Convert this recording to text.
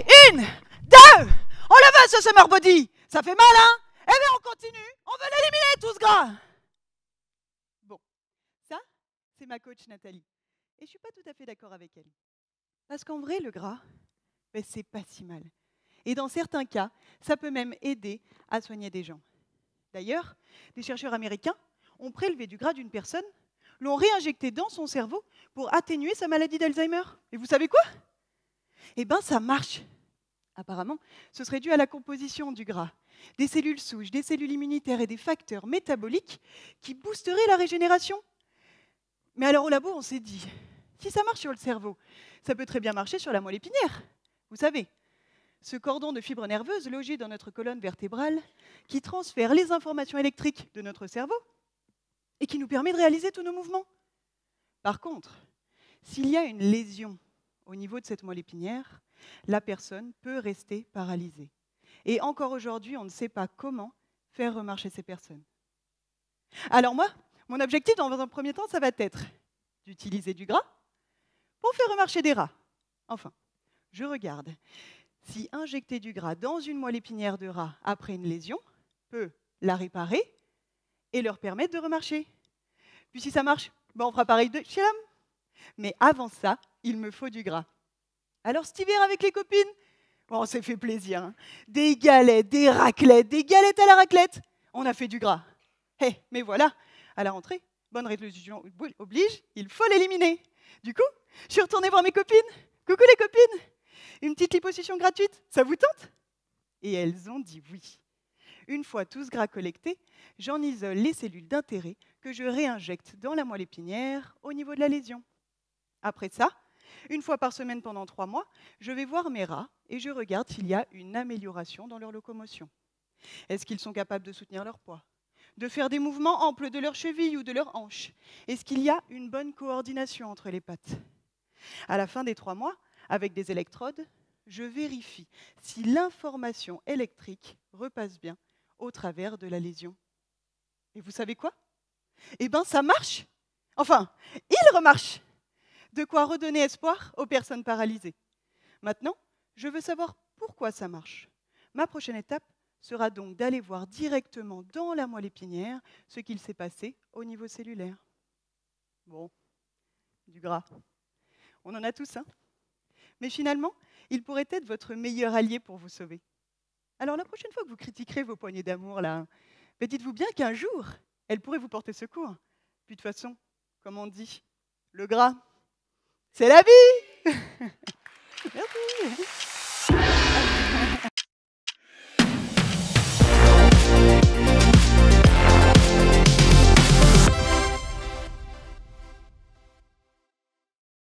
Une, deux, on le veut ce summer body. Ça fait mal, hein? Eh bien, on continue. On veut l'éliminer tout ce gras. Bon, ça, c'est ma coach Nathalie. Et je suis pas tout à fait d'accord avec elle. Parce qu'en vrai, le gras, ben, c'est pas si mal. Et dans certains cas, ça peut même aider à soigner des gens. D'ailleurs, des chercheurs américains ont prélevé du gras d'une personne, l'ont réinjecté dans son cerveau pour atténuer sa maladie d'Alzheimer. Et vous savez quoi? Eh bien, ça marche. Apparemment, ce serait dû à la composition du gras, des cellules souches, des cellules immunitaires et des facteurs métaboliques qui boosteraient la régénération. Mais alors au labo, on s'est dit, si ça marche sur le cerveau, ça peut très bien marcher sur la moelle épinière. Vous savez, ce cordon de fibres nerveuses logé dans notre colonne vertébrale qui transfère les informations électriques de notre cerveau et qui nous permet de réaliser tous nos mouvements. Par contre, s'il y a une lésion au niveau de cette moelle épinière, la personne peut rester paralysée. Et encore aujourd'hui, on ne sait pas comment faire remarcher ces personnes. Alors moi, mon objectif dans un premier temps, ça va être d'utiliser du gras pour faire remarcher des rats. Enfin, je regarde si injecter du gras dans une moelle épinière de rat après une lésion peut la réparer et leur permettre de remarcher. Puis si ça marche, ben on fera pareil de chez l'homme. Mais avant ça, il me faut du gras. Alors cet avec les copines, on s'est fait plaisir. Hein. Des galettes, des raclettes, des galettes à la raclette. On a fait du gras. Eh, mais voilà, à la rentrée, bonne résolution oblige, il faut l'éliminer. Du coup, je suis retournée voir mes copines. Coucou les copines Une petite liposuction gratuite, ça vous tente? Et elles ont dit oui. Une fois tout ce gras collecté, j'en isole les cellules d'intérêt que je réinjecte dans la moelle épinière au niveau de la lésion. Après ça, une fois par semaine pendant trois mois, je vais voir mes rats et je regarde s'il y a une amélioration dans leur locomotion. Est-ce qu'ils sont capables de soutenir leur poids De faire des mouvements amples de leurs chevilles ou de leurs hanches? Est-ce qu'il y a une bonne coordination entre les pattes? À la fin des trois mois, avec des électrodes, je vérifie si l'information électrique repasse bien au travers de la lésion. Et vous savez quoi? Eh bien, ça marche! Enfin, il remarche De quoi redonner espoir aux personnes paralysées. Maintenant, je veux savoir pourquoi ça marche. Ma prochaine étape sera donc d'aller voir directement dans la moelle épinière ce qu'il s'est passé au niveau cellulaire. Bon, du gras. On en a tous, hein Mais finalement, il pourrait être votre meilleur allié pour vous sauver. Alors la prochaine fois que vous critiquerez vos poignées d'amour, là, ben, dites-vous bien qu'un jour, elles pourraient vous porter secours. Puis de toute façon, comme on dit, le gras, c'est la vie. Merci